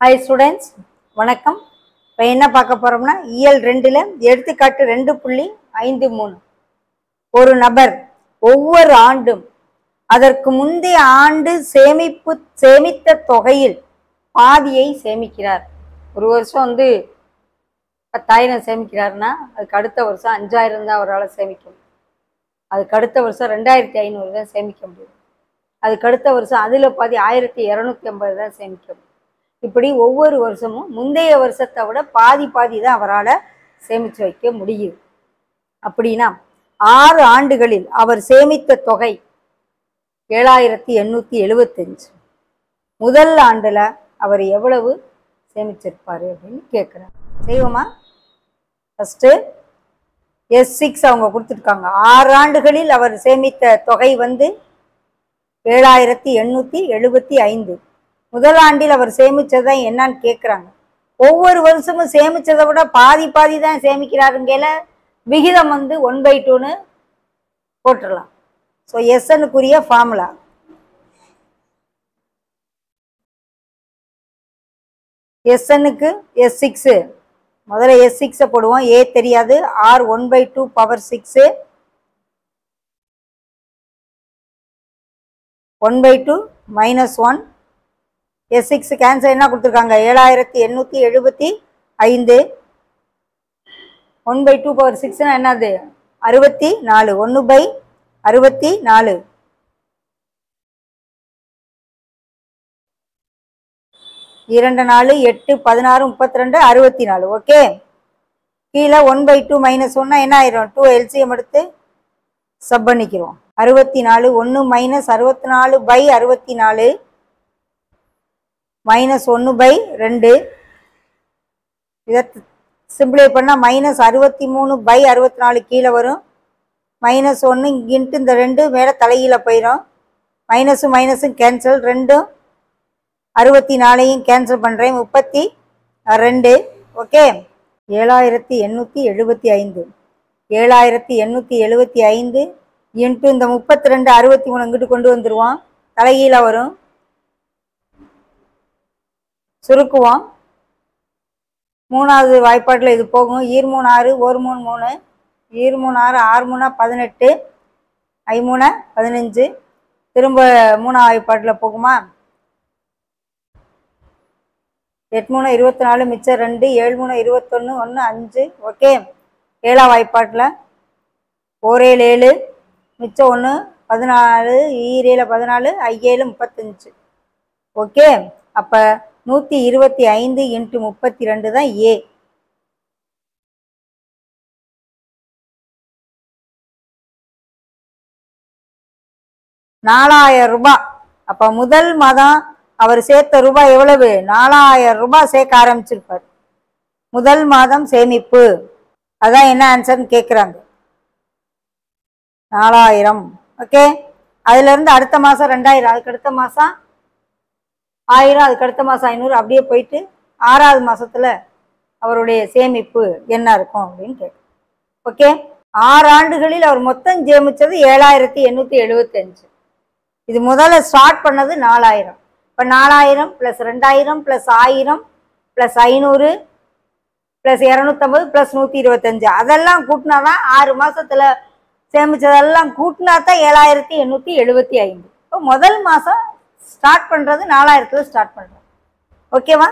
Hi students வணக்கம். இப்போ என்ன பார்க்க போறோம்னா இயல் ரெண்டுல எடுத்துக்காட்டு ரெண்டு புள்ளி ஐந்து மூணு. ஒரு நபர் ஒவ்வொரு ஆண்டும் அதற்கு முந்தைய ஆண்டு சேமிப்பு சேமித்த தொகையில் பாதியை சேமிக்கிறார். ஒரு வருஷம் வந்து பத்தாயிரம் சேமிக்கிறாருன்னா அதுக்கு அடுத்த வருஷம் அஞ்சாயிரம் தான் அவரால் சேமிக்க முடியும். அதுக்கு அடுத்த வருஷம் ரெண்டாயிரத்தி ஐநூறு தான் சேமிக்க முடியும். அதுக்கு அடுத்த வருஷம் அதில் பாதி ஆயிரத்தி இரநூத்தி ஐம்பது தான் சேமிக்க இப்படி ஒவ்வொரு வருஷமும் முந்தைய வருஷத்தை விட பாதி பாதி தான் அவரால் சேமித்து வைக்க முடியுது. அப்படின்னா ஆறு ஆண்டுகளில் அவர் சேமித்த தொகை ஏழாயிரத்தி எண்ணூற்றி எழுபத்தஞ்சு முதல் ஆண்டில் அவர் எவ்வளவு சேமிச்சிருப்பார் அப்படின்னு கேட்குறாரு செய்வோமா? ஃபஸ்ட்டு எஸ் சிக்ஸ் அவங்க கொடுத்துருக்காங்க. ஆறு ஆண்டுகளில் அவர் சேமித்த தொகை வந்து ஏழாயிரத்தி எண்ணூற்றி எழுபத்தி ஐந்து. முதல் ஆண்டில் அவர் சேமித்ததை என்னன்னு கேட்குறாங்க ஒவ்வொரு வருஷமும் சேமித்ததை விட பாதி பாதி தான் சேமிக்கிறாருங்கல விகிதம் வந்து ஒன் பை டூன்னு போட்டுடலாம். ஸோ எஸ்என்னுக்குரிய ஃபார்முலா எஸ்என்னுக்கு எஸ் சிக்ஸு முதல்ல எஸ் சிக்ஸை போடுவோம். ஏ தெரியாது. R one by two power six one by two minus one. S six cancer என்ன கொடுத்துருக்காங்க? ஏழாயிரத்தி எண்ணூற்றி எழுபத்தி ஐந்து. ஒன் பை டூ பவர் சிக்ஸ்னால் என்னது? அறுபத்தி நாலு. ஒன்று பை அறுபத்தி நாலு. இரண்டு நாலு எட்டு பதினாறு முப்பத்தி ரெண்டு அறுபத்தி நாலு. ஓகே கீழே ஒன் பை டூ மைனஸ் ஒன்னா என்ன ஆயிரும்? டூ எல்சிஎம் எடுத்து சப் பண்ணிக்கிறோம். அறுபத்தி நாலு ஒன்று மைனஸ் அறுபத்தி நாலு பை அறுபத்தி நாலு மைனஸ் ஒன்று பை ரெண்டு. இதை சிம்பிளை பண்ணால் மைனஸ் அறுபத்தி மூணு பை அறுபத்தி நாலு கீழே வரும். மைனஸ் ஒன்று இங்கிட்டு இந்த ரெண்டு மேலே தலைகீழ போயிடும் மைனஸும் மைனஸும் கேன்சல் ரெண்டும். அறுபத்தி நாலையும் கேன்சல் பண்ணுறேன் முப்பத்தி ரெண்டு. ஓகே? ஏழாயிரத்தி எண்ணூற்றி எழுபத்தி ஐந்து. ஏழாயிரத்தி எண்ணூற்றி எழுபத்தி ஐந்து. இன்ட்டு இந்த முப்பத்தி ரெண்டு அறுபத்தி மூணு இங்கிட்டு கொண்டு வந்துடுவோம் தலைகீழ வரும். சுருக்குவோம் மூணாவது வாய்ப்பாட்டில் இது போகும். ஈர் மூணு ஆறு ஒரு மூணு மூணு. ஈர் மூணு ஆறு ஆறு மூணா பதினெட்டு. ஐ பதினஞ்சு. திரும்ப மூணாவது வாய்ப்பாட்டில் போகுமா? எட்டு மூணு இருபத்தி நாலு மிச்சம் ரெண்டு ஏழு மூணு இருபத்தொன்று ஒன்று அஞ்சு. ஓகே. ஏழாம் வாய்ப்பாட்டில். ஓரேழு ஏழு. மிச்சம் ஒன்று பதினாலு ஈரேழு பதினாலு ஐஏழு முப்பத்தஞ்சு. ஓகே? அப்போ நூற்றி இருபத்தி ஐந்து இன்ட்டு முப்பத்தி ரெண்டு தான் ஏ. நாலாயிரம் ரூபாய் அப்போ முதல் மாதம் அவர் சேர்த்த ரூபாய் எவ்வளவு? நாலாயிரம் ரூபாய் சேர்க்க ஆரம்பிச்சிருப்பார். முதல் மாதம் சேமிப்பு. அதான் என்ன ஆன்சர்னு கேட்குறாங்க நாலாயிரம். ஓகே அதுலேருந்து அடுத்த மாதம் ரெண்டாயிரம். அதுக்கு அடுத்த மாதம் ஆயிரம் அதுக்கு அடுத்த மாதம் ஐநூறு. அப்படியே போயிட்டு ஆறாவது மாதத்தில் அவருடைய சேமிப்பு என்ன இருக்கும் அப்படின்னு கேட்கும் ஓகே ஆறு ஆண்டுகளில் அவர் மொத்தம் சேமித்தது ஏழாயிரத்தி எண்ணூற்றி எழுபத்தஞ்சு இது முதல்ல ஸ்டார்ட் பண்ணது நாலாயிரம். இப்போ நாலாயிரம் ப்ளஸ் ரெண்டாயிரம் ப்ளஸ் ஆயிரம் ப்ளஸ் ஐநூறு ப்ளஸ் இரநூத்தம்பது ப்ளஸ் நூற்றி இருபத்தஞ்சு. அதெல்லாம் கூட்டினா தான் ஆறு மாதத்தில் சேமிச்சதெல்லாம் கூட்டினா தான் ஏழாயிரத்தி எண்ணூற்றி எழுபத்தி ஐந்து. இப்போ முதல் மாதம் ஸ்டார்ட் பண்ணுறது நாலாயிரத்தில் ஸ்டார்ட் பண்ணுறோம் ஓகேவா